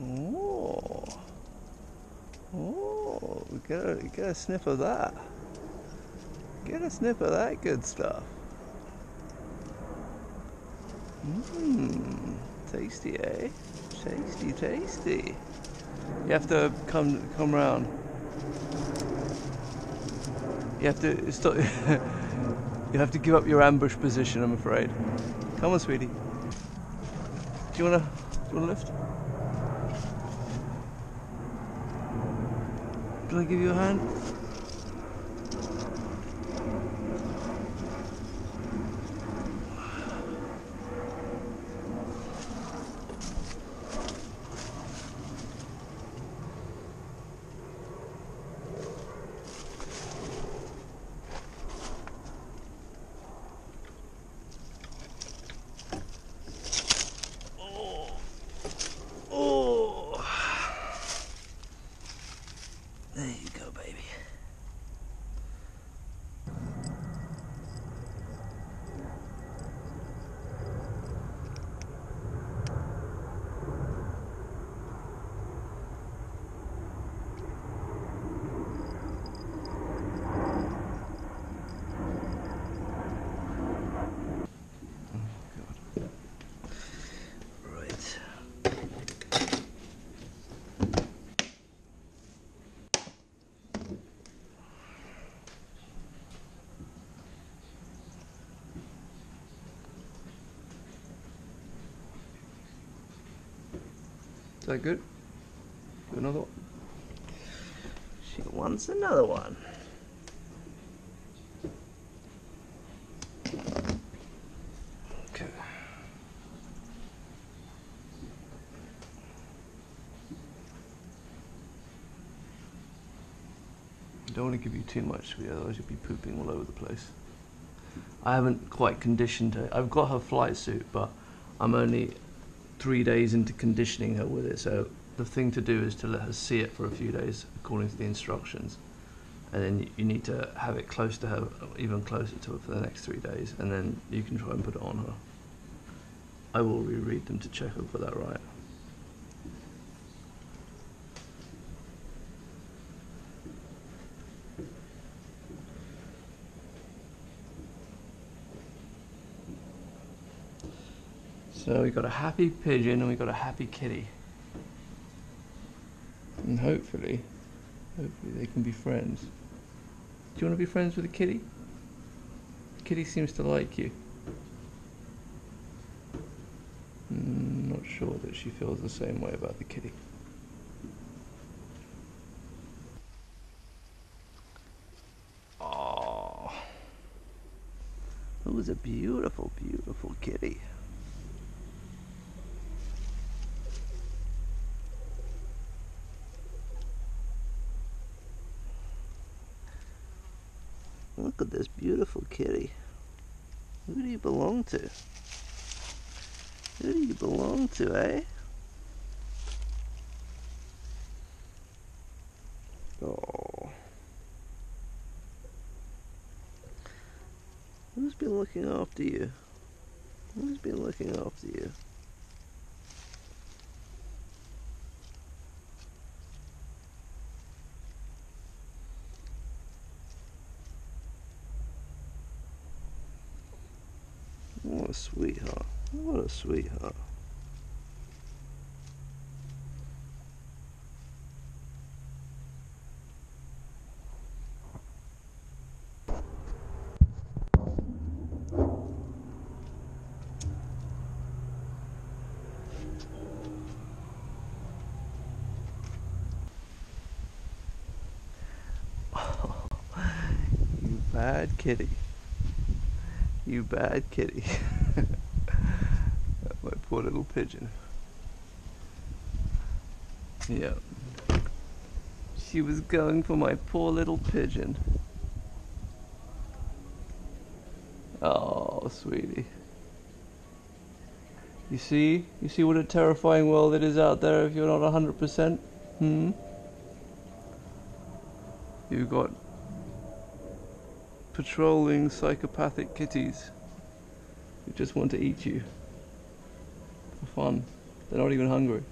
Oh. Oh, get a, get a sniff of that. Get a sniff of that good stuff. Mmm, tasty, eh? Tasty, tasty. You have to come come round. You have to stop. you have to give up your ambush position. I'm afraid. Come on, sweetie. Do you wanna? Do you wanna lift? Can I give you a hand? Oh. Oh. There you go, baby. Is that good? Do another one. She wants another one. Okay. I don't want to give you too much, because otherwise you'll be pooping all over the place. I haven't quite conditioned her. I've got her flight suit, but I'm only three days into conditioning her with it. So the thing to do is to let her see it for a few days according to the instructions, and then you, need to have it close to her, even closer to her for the next three days, and then you can try and put it on her. I will reread them to check I've got that right. So we got a happy pigeon and we got a happy kitty. And hopefully, hopefully they can be friends. Do you want to be friends with a kitty? Kitty seems to like you. Mm, not sure that she feels the same way about the kitty. Oh, it was a beautiful, beautiful kitty. Look at this beautiful kitty. Who do you belong to? Who do you belong to, eh? Oh. Who's been looking after you? Who's been looking after you? What a sweetheart. What a sweetheart. you bad kitty. You bad kitty. My poor little pigeon. Yep. She was going for my poor little pigeon. Oh, sweetie. You see? You see what a terrifying world it is out there if you're not 100%? Hmm? You've got patrolling psychopathic kitties who just want to eat you for fun. They're not even hungry.